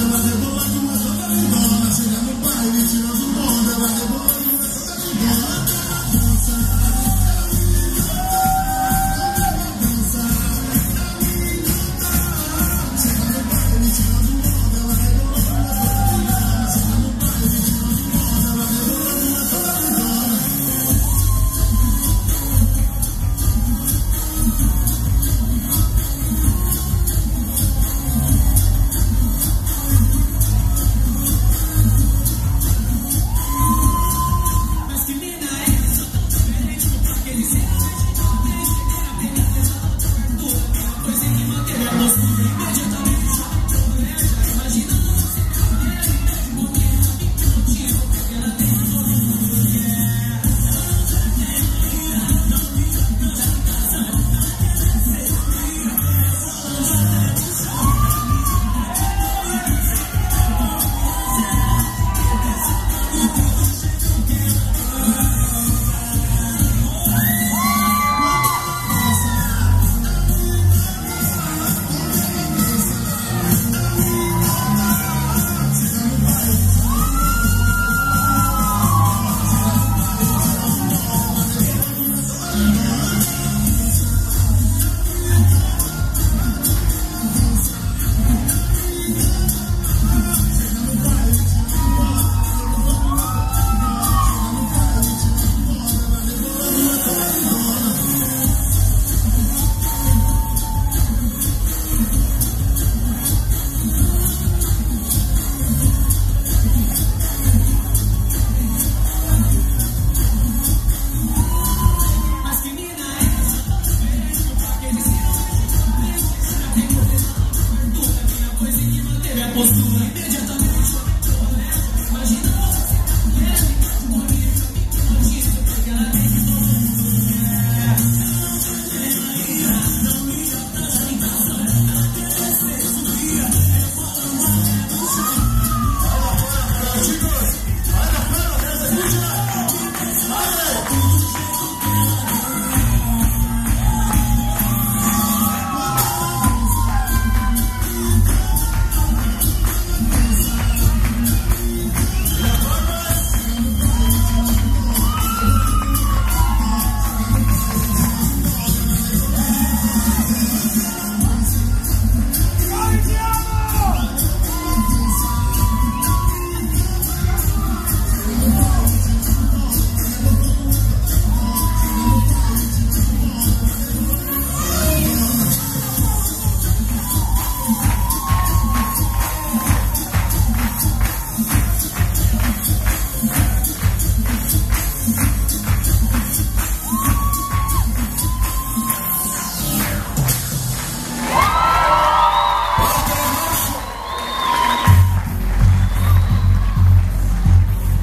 Mother, mother, woman.